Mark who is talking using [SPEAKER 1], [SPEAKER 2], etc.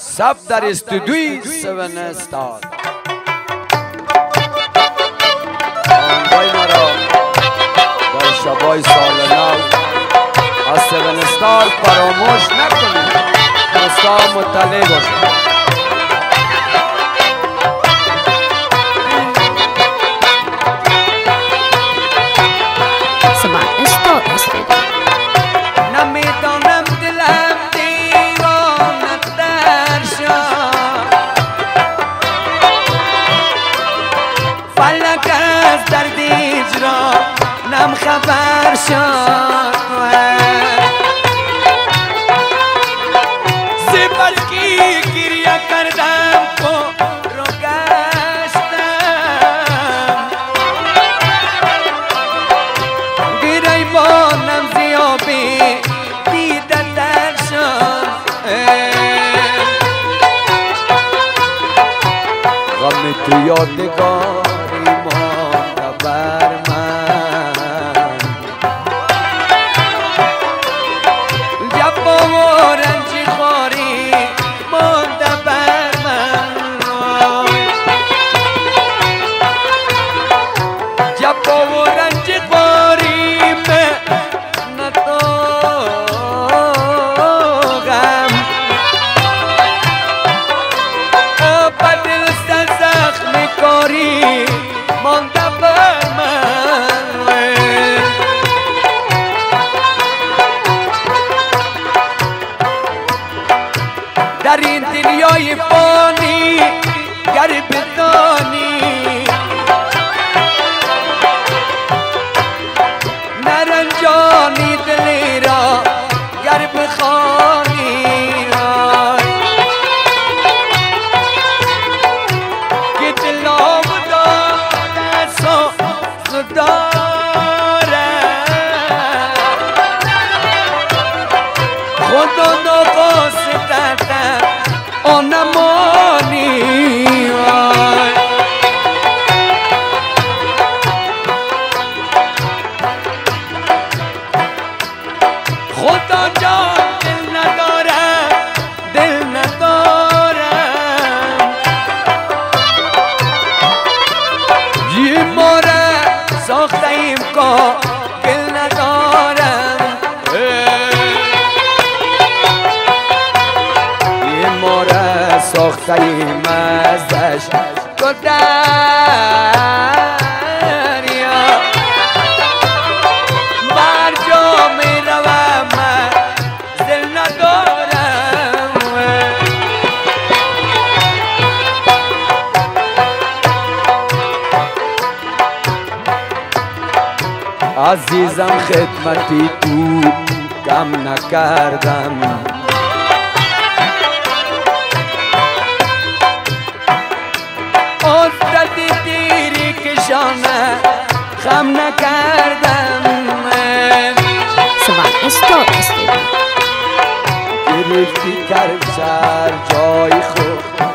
[SPEAKER 1] سب در استودیوی سون استار آنگای مرا در شبای سال نو از سون استار فراموش نکنید. دوستا مطلع باشید. از درد اجرا نم خبر شد سپسکی گریه کردم رو گشتم گریبانم زیابی دیده در شد غم تو یادگاری यारी दिलियो ही पोनी यारी बितोनी Μανία, χωρτοζός δίλνα τορά, δίλνα τορά, γήμορα. ساخته ایم ازش دریا بر جا می روم من دل ندارم. عزیزم خدمتی تو کم نکردم. نشانه خم نکردم
[SPEAKER 2] سوان استاد است.
[SPEAKER 1] گرفتی کرد سر جای خود